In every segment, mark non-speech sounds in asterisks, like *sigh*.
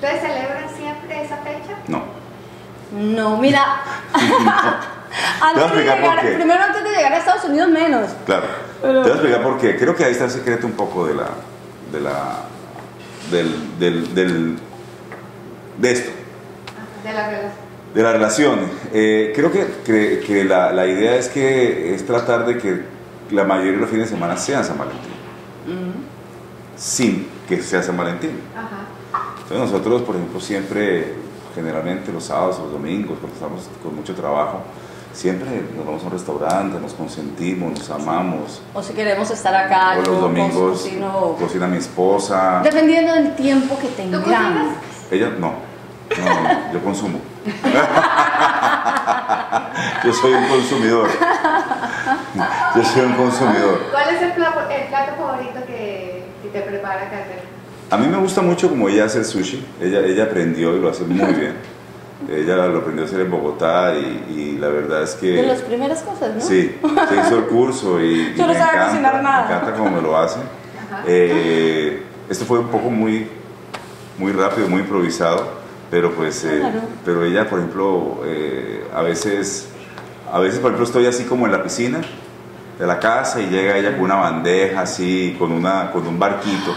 ¿Ustedes celebran siempre esa fecha? No. No, mira. *laughs* Te voy a antes de explicar por llegar, qué. primero antes de llegar a Estados Unidos menos. Claro. Pero- Te voy a explicar por qué. Creo que ahí está el secreto un poco de la. de la. del. del, del- de esto. De la relación. De la relación. Eh, creo que, que, que la, la idea es que es tratar de que la mayoría de los fines de semana sean San Valentín. Sin que sea San Valentín. Ajá. Entonces nosotros, por ejemplo, siempre, generalmente los sábados o los domingos, cuando estamos con mucho trabajo, siempre nos vamos a un restaurante, nos consentimos, nos amamos. O si queremos estar acá, o yo los domingos cocino- cocina mi esposa. Dependiendo del tiempo que tengamos. Ella no. No, no, no, yo consumo. *laughs* yo soy un consumidor. Yo soy un consumidor. ¿Cuál es el plato, el plato favorito que, que te prepara Carmen? A mí me gusta mucho como ella hace el sushi. Ella, ella aprendió y lo hace muy bien. *laughs* Ella lo aprendió a hacer en Bogotá y, y la verdad es que... De las primeras cosas, ¿no? Sí, se hizo el *laughs* curso y, y Yo no me sabía encanta, cocinar nada. me encanta cómo me lo hace. Eh, esto fue un poco muy, muy rápido, muy improvisado, pero pues, eh, Claro. pero ella, por ejemplo, eh, a veces, a veces, por ejemplo, estoy así como en la piscina de la casa y llega ella con una bandeja así, con una, con un barquito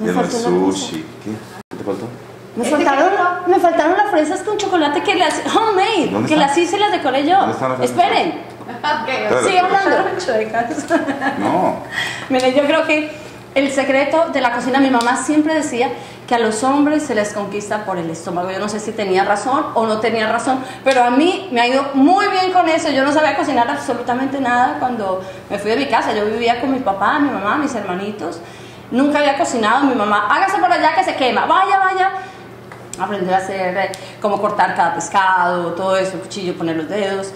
Me faltó sushi. ¿Qué? ¿Qué te faltó? Me ¿El faltaron, me faltaron las fresas con chocolate que las homemade, ¿Dónde que están? las hice y las decoré yo. ¿Dónde están las fresas? Esperen, Ok, sigue hablando. No. *laughs* Miren, yo creo que el secreto de la cocina, mi mamá siempre decía que a los hombres se les conquista por el estómago. Yo no sé si tenía razón o no tenía razón, pero a mí me ha ido muy bien con eso. Yo no sabía cocinar absolutamente nada cuando me fui de mi casa. Yo vivía con mi papá, mi mamá, mis hermanitos. Nunca había cocinado. Mi mamá, hágase por allá que se quema. Vaya, vaya. Aprendí a hacer eh, cómo cortar cada pescado, todo eso, cuchillo, poner los dedos.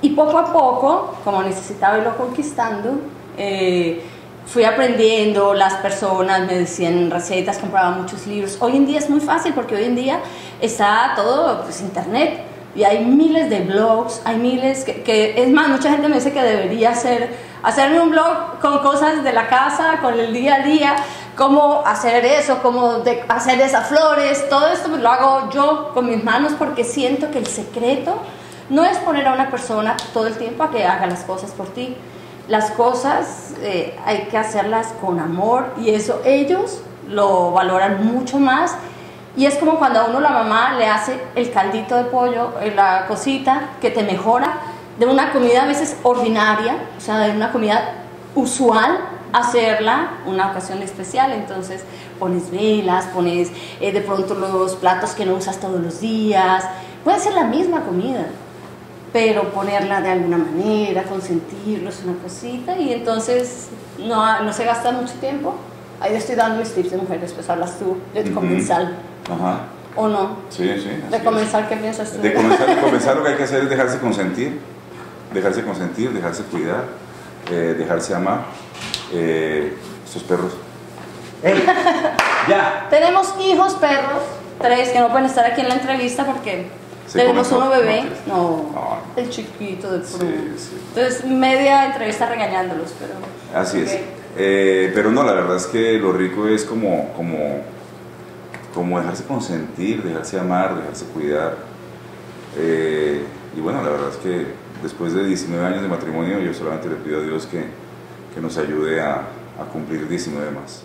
Y poco a poco, como necesitaba irlo conquistando, eh, fui aprendiendo, las personas me decían recetas, compraba muchos libros. Hoy en día es muy fácil porque hoy en día está todo pues, internet y hay miles de blogs, hay miles que, que- es más, mucha gente me dice que debería hacer, hacerme un blog con cosas de la casa, con el día a día, cómo hacer eso, cómo de- hacer esas flores, todo esto lo hago yo con mis manos porque siento que el secreto no es poner a una persona todo el tiempo a que haga las cosas por ti. Las cosas eh, hay que hacerlas con amor y eso ellos lo valoran mucho más. Y es como cuando a uno la mamá le hace el caldito de pollo, eh, la cosita que te mejora de una comida a veces ordinaria, o sea, de una comida usual, hacerla una ocasión especial. Entonces pones velas, pones eh, de pronto los platos que no usas todos los días. Puede ser la misma comida, pero ponerla de alguna manera, consentirlos, una cosita, y entonces no, no se gasta mucho tiempo. Ahí estoy dando mis tips de mujeres, pues hablas tú de comensal, Ajá. ¿o no? Sí, sí. De es. comensal, ¿qué piensas tú? De comenzar, de *laughs* comenzar lo que hay que hacer es dejarse consentir, dejarse consentir, dejarse cuidar, eh, dejarse amar. Eh, estos perros. ¡Ey! ¡Ya! Tenemos hijos perros, tres que no pueden estar aquí en la entrevista porque Se tenemos uno bebé, no, no, no. el chiquito del Sí, sí. Entonces media entrevista regañándolos, pero... Así es. Eh, pero no, la verdad es que lo rico es como, como, como dejarse consentir, dejarse amar, dejarse cuidar. Eh, y bueno, la verdad es que después de 19 años de matrimonio, yo solamente le pido a Dios que, que nos ayude a, cumplir 19 más.